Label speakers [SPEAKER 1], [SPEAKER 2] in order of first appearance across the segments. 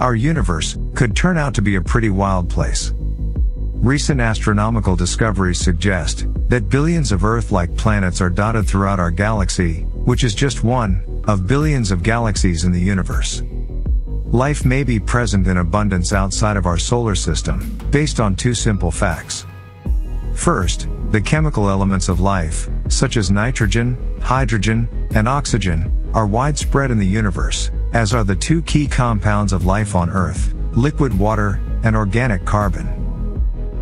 [SPEAKER 1] our universe could turn out to be a pretty wild place. Recent astronomical discoveries suggest that billions of Earth-like planets are dotted throughout our galaxy, which is just one of billions of galaxies in the universe. Life may be present in abundance outside of our solar system, based on two simple facts. First, the chemical elements of life, such as nitrogen, hydrogen, and oxygen, are widespread in the universe, as are the two key compounds of life on Earth, liquid water and organic carbon.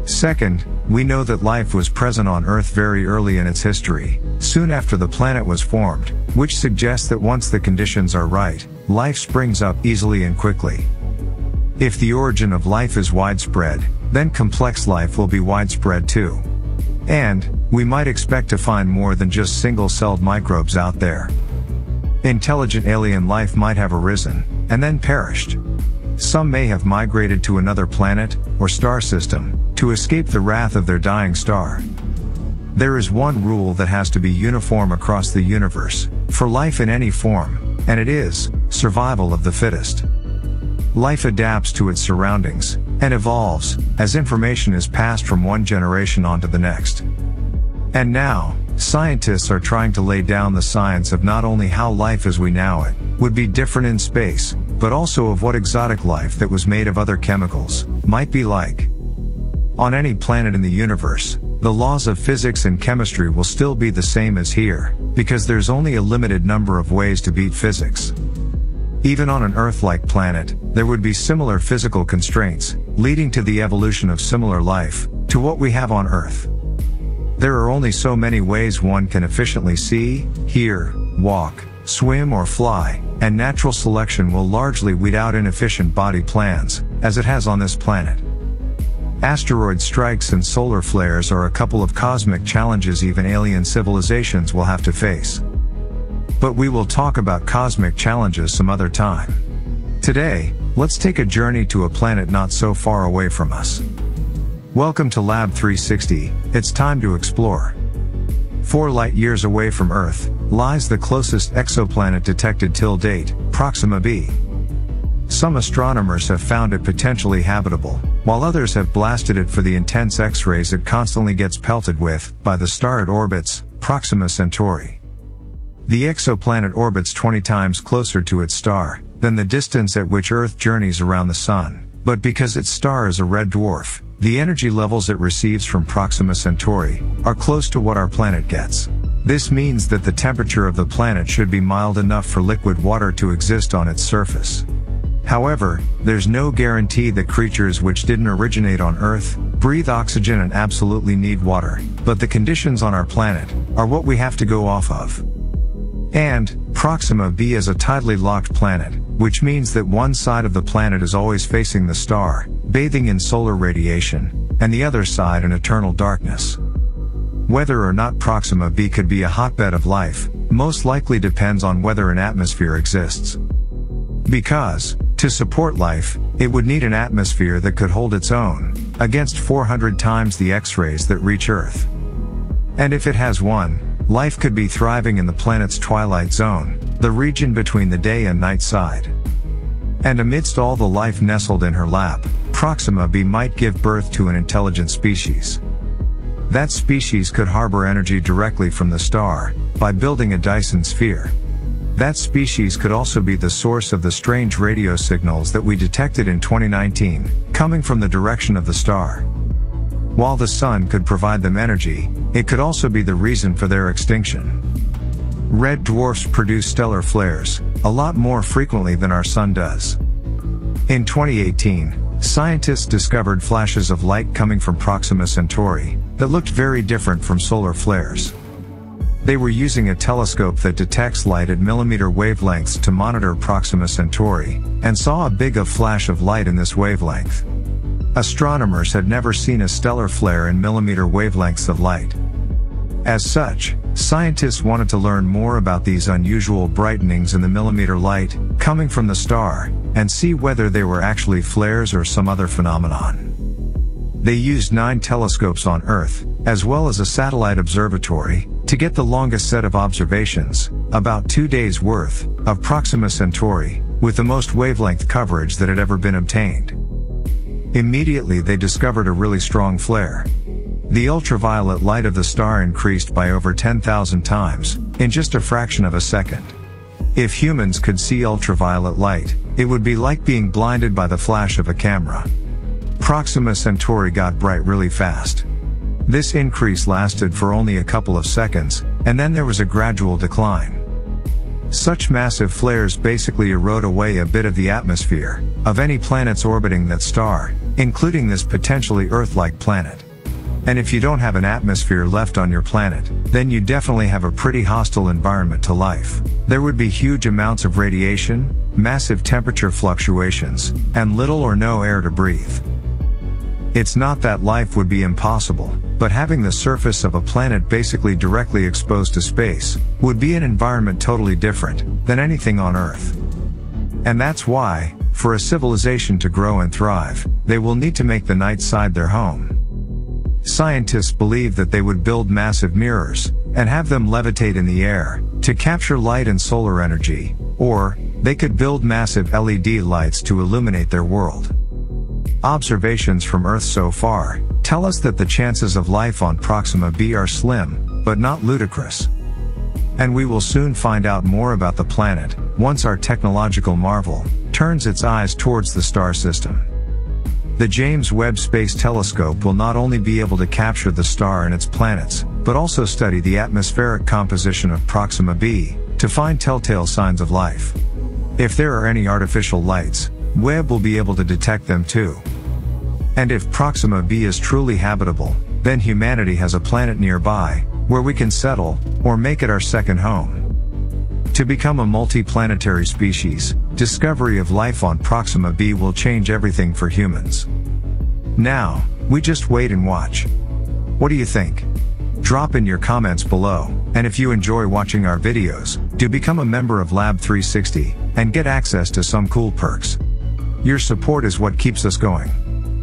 [SPEAKER 1] Second, we know that life was present on Earth very early in its history, soon after the planet was formed, which suggests that once the conditions are right, life springs up easily and quickly. If the origin of life is widespread, then complex life will be widespread too. And, we might expect to find more than just single-celled microbes out there. Intelligent alien life might have arisen, and then perished. Some may have migrated to another planet, or star system, to escape the wrath of their dying star. There is one rule that has to be uniform across the universe, for life in any form, and it is, survival of the fittest. Life adapts to its surroundings, and evolves, as information is passed from one generation onto the next. And now, scientists are trying to lay down the science of not only how life as we know it, would be different in space, but also of what exotic life that was made of other chemicals, might be like. On any planet in the universe, the laws of physics and chemistry will still be the same as here, because there's only a limited number of ways to beat physics. Even on an Earth-like planet, there would be similar physical constraints, leading to the evolution of similar life, to what we have on Earth. There are only so many ways one can efficiently see, hear, walk, swim or fly, and natural selection will largely weed out inefficient body plans, as it has on this planet. Asteroid strikes and solar flares are a couple of cosmic challenges even alien civilizations will have to face. But we will talk about cosmic challenges some other time. Today, let's take a journey to a planet not so far away from us. Welcome to Lab 360, it's time to explore. Four light years away from Earth, lies the closest exoplanet detected till date, Proxima b. Some astronomers have found it potentially habitable, while others have blasted it for the intense X-rays it constantly gets pelted with, by the star it orbits, Proxima Centauri. The exoplanet orbits 20 times closer to its star, than the distance at which Earth journeys around the Sun, but because its star is a red dwarf, the energy levels it receives from Proxima Centauri, are close to what our planet gets. This means that the temperature of the planet should be mild enough for liquid water to exist on its surface. However, there's no guarantee that creatures which didn't originate on Earth, breathe oxygen and absolutely need water, but the conditions on our planet, are what we have to go off of. And, Proxima b is a tidally locked planet, which means that one side of the planet is always facing the star, bathing in solar radiation, and the other side in eternal darkness. Whether or not Proxima b could be a hotbed of life, most likely depends on whether an atmosphere exists. Because, to support life, it would need an atmosphere that could hold its own, against 400 times the X-rays that reach Earth. And if it has one, life could be thriving in the planet's twilight zone, the region between the day and night side. And amidst all the life nestled in her lap, Proxima b might give birth to an intelligent species. That species could harbor energy directly from the star, by building a Dyson sphere. That species could also be the source of the strange radio signals that we detected in 2019, coming from the direction of the star. While the sun could provide them energy, it could also be the reason for their extinction. Red dwarfs produce stellar flares, a lot more frequently than our sun does. In 2018, scientists discovered flashes of light coming from Proxima Centauri, that looked very different from solar flares. They were using a telescope that detects light at millimeter wavelengths to monitor Proxima Centauri, and saw a big of flash of light in this wavelength. Astronomers had never seen a stellar flare in millimeter wavelengths of light. As such, scientists wanted to learn more about these unusual brightenings in the millimeter light, coming from the star, and see whether they were actually flares or some other phenomenon. They used nine telescopes on Earth, as well as a satellite observatory, to get the longest set of observations, about two days worth, of Proxima Centauri, with the most wavelength coverage that had ever been obtained. Immediately they discovered a really strong flare. The ultraviolet light of the star increased by over 10,000 times, in just a fraction of a second. If humans could see ultraviolet light, it would be like being blinded by the flash of a camera. Proxima Centauri got bright really fast. This increase lasted for only a couple of seconds, and then there was a gradual decline. Such massive flares basically erode away a bit of the atmosphere of any planets orbiting that star, including this potentially Earth-like planet. And if you don't have an atmosphere left on your planet, then you definitely have a pretty hostile environment to life. There would be huge amounts of radiation, massive temperature fluctuations, and little or no air to breathe. It's not that life would be impossible, but having the surface of a planet basically directly exposed to space would be an environment totally different than anything on Earth. And that's why, for a civilization to grow and thrive, they will need to make the night side their home. Scientists believe that they would build massive mirrors and have them levitate in the air to capture light and solar energy, or they could build massive LED lights to illuminate their world. Observations from Earth so far tell us that the chances of life on Proxima b are slim, but not ludicrous. And we will soon find out more about the planet, once our technological marvel turns its eyes towards the star system. The James Webb Space Telescope will not only be able to capture the star and its planets, but also study the atmospheric composition of Proxima b to find telltale signs of life. If there are any artificial lights, Webb will be able to detect them too. And if Proxima b is truly habitable, then humanity has a planet nearby, where we can settle, or make it our second home. To become a multi-planetary species, discovery of life on Proxima b will change everything for humans. Now, we just wait and watch. What do you think? Drop in your comments below, and if you enjoy watching our videos, do become a member of Lab 360, and get access to some cool perks. Your support is what keeps us going.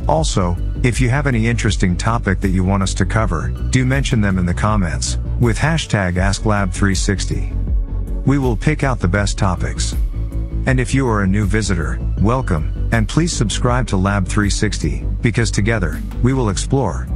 [SPEAKER 1] Also, if you have any interesting topic that you want us to cover, do mention them in the comments, with hashtag AskLab360. We will pick out the best topics. And if you are a new visitor, welcome, and please subscribe to Lab 360, because together, we will explore,